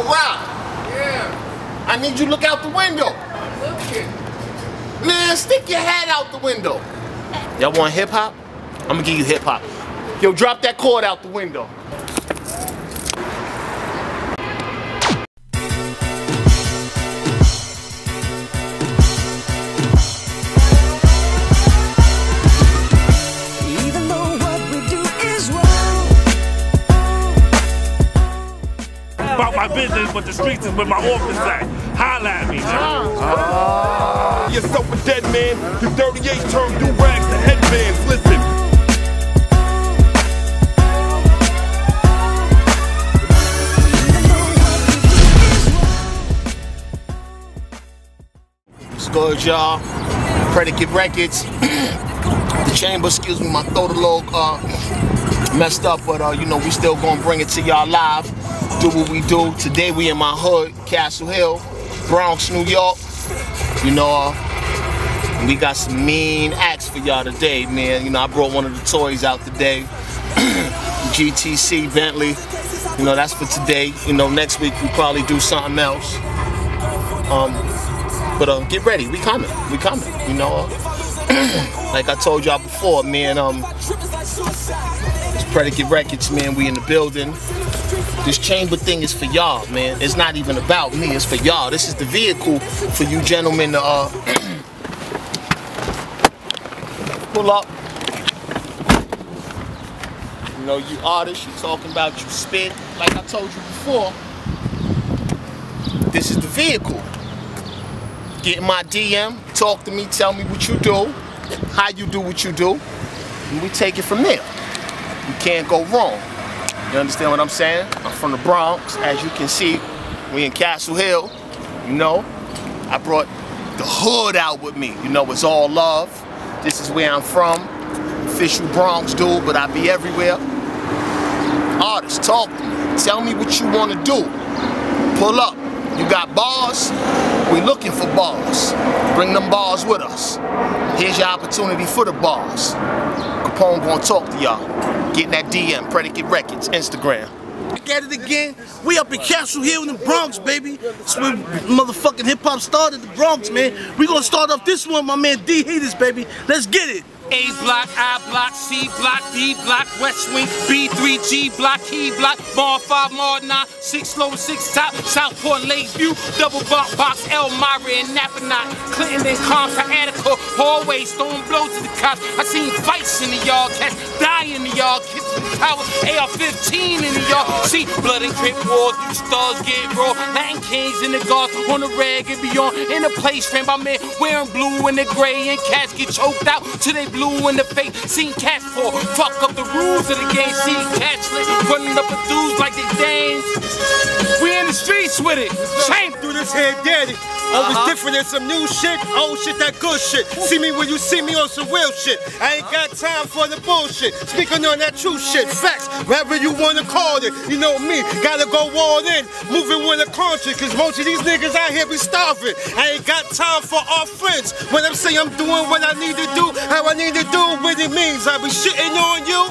Yo, Rob, Yeah, I need you to look out the window. look. Man, stick your head out the window. Y'all want hip hop? I'm gonna give you hip hop. Yo, drop that cord out the window. About my business, but the streets is where my office at. Holla at me, man. You're so a dead man. Your 38 turned do rags to headbands. Listen. Even though what we do is wrong. What's good, y'all? Predicate Records. the chamber, excuse me, my throat a little uh, messed up, but uh, you know, we still gonna bring it to y'all live. Do what we do. Today we in my hood, Castle Hill, Bronx, New York. You know, uh, we got some mean acts for y'all today, man. You know, I brought one of the toys out today. GTC Bentley. You know, that's for today. You know, next week we probably do something else. Um, but uh, get ready, we coming, we coming. You know, uh, like I told y'all before, man. Um, it's Predicate Records, man. We in the building. This chamber thing is for y'all, man. It's not even about me. It's for y'all. This is the vehicle for you gentlemen to uh, pull up. You know, you artists, you talking about you spit. Like I told you before, this is the vehicle get in my DM, talk to me, tell me what you do, how you do what you do, and we take it from there. You can't go wrong. You understand what I'm saying? I'm from the Bronx, as you can see. We in Castle Hill, you know. I brought the hood out with me. You know, it's all love. This is where I'm from. Official Bronx dude, but I be everywhere. Artists, talk to me. Tell me what you want to do. Pull up. You got bars? We looking for bars. Bring them bars with us. Here's your opportunity for the bars. Capone gonna talk to y'all. Get in that DM, Predicate Records, Instagram. Back at it again. We up in Castle Hill in the Bronx, baby. That's where motherfucking hip hop started, the Bronx, man. We gonna start off this one, my man D Heaters, baby. Let's get it. A block, I block, C block, D block, West Wing, B3, G block, E block, Bar 5, Mar 9, 6 low, 6 top, Southport, Lakeview, double Block box, Elmira and Napanoch, Clinton and Compton, Attica, hallway, stone blows to the cops. I seen fights in the yard, cats die in the yard, kids in the tower, AR-15 in the yard. See, blood and crip wars, stars get raw, Latin kings in the guards, on the rag and beyond, in the place framed by men wearing blue and the gray, and cats get choked out till they blue in the face. Seen cats fall, fuck up the rules of the game. Seen cats lit, running up with dudes like they dames. We the streets with it. Shame. through this head daddy. Always Uh-huh. different than some new shit, old shit, that good shit. See me when you see me on some real shit. I ain't got time for the bullshit. Speaking on that true shit, facts, whatever you wanna call it. You know me, gotta go all in, moving with a conscience, cause most of these niggas out here be starving. I ain't got time for our friends. When I'm saying I'm doing what I need to do, how I need to do what it means. I be shitting on you.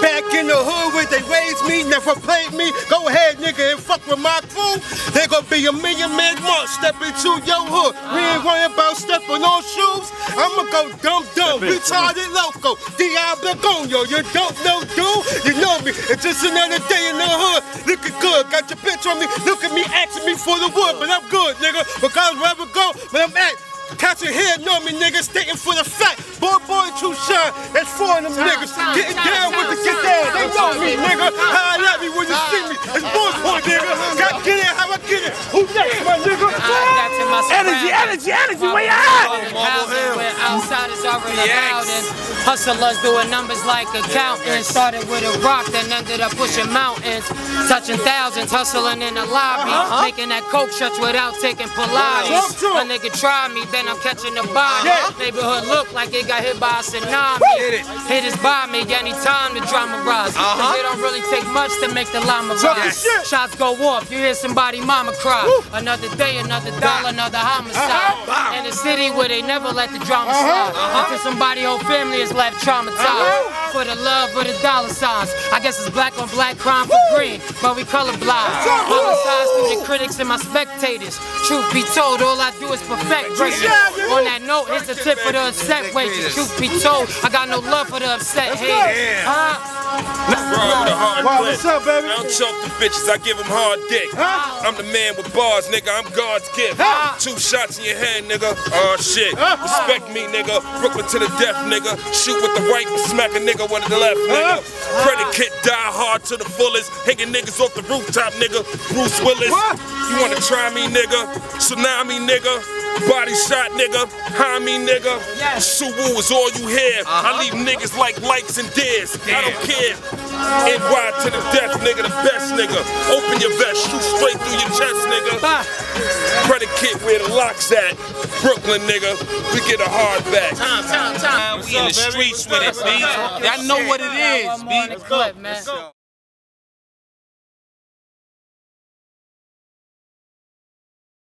Back in the hood where they raised me, never played me. Go ahead, nigga, and fuck with my crew. They gonna be a million man once step into your hood. We ain't worrying about stepping on shoes. I'ma go dumb dumb, retarded loco, Diablo Gonyo. You don't know, dude. You know me. It's just another day in the hood. Looking good, got your bitch on me. Look at me asking me for the wood, but I'm good, nigga. Because wherever I go, when I'm at. Catch your head, know me, nigga, stating for the fact. Boy, boy, too shine. That's four of them niggas. time, Getting time, down with the time, get down. They time. know me, nigga. Holla at me when you see me. It's boy, boy, nigga. Got get it how I get it. Who next, my nigga? Energy, energy, energy, where you at? Where outsiders are in the building. Hustlers doing numbers like accountants. Started with a rock, then ended up pushing mountains. Touching thousands, hustling in the lobby. Making that coke shots without taking Pilates. Talk to 'em. A nigga try me, then I'm catching the body. Yeah. Neighborhood look like it got hit by a tsunami. Hit Hitters by me anytime the drama rise. Cause it don't really take much to make the llama rise. Shots go off, you hear somebody mama cry. Another day, another dollar, another homicide. Uh-huh. In a city where they never let the drama slide. Until somebody whole family is left traumatized. For the love of the dollar signs. I guess it's black on black crime for green, but we colorblind. Homicides through the critics and my spectators. Truth be told, all I do is perfect greatness. On that note, it's the tip for the upset wages. Truth be told, I got no love for the upset haters. Huh? Raw with a hard Wow, what's up, baby? I don't choke the bitches, I give them hard dick. I'm the man with bars, nigga. I'm God's gift. Two shots in your head, nigga. Oh shit. Respect me, nigga. Brooklyn to the death, nigga. Shoot with the right and smack a nigga with the left, nigga. Predicate die hard to the fullest. Hanging niggas off the rooftop, nigga. Bruce Willis. You wanna try me, nigga? Tsunami, nigga. Body shot, nigga. High me, nigga. Suwu is all you hear. I leave niggas like lights and dares. I don't care. NY to the death, nigga. The best, nigga. Open your vest, shoot straight through your chest, nigga. Predicate where the locks at. Brooklyn, nigga. We get a hard back. Time, time, time. We in the streets with it, B. Y'all know what it is, B. Clip, man.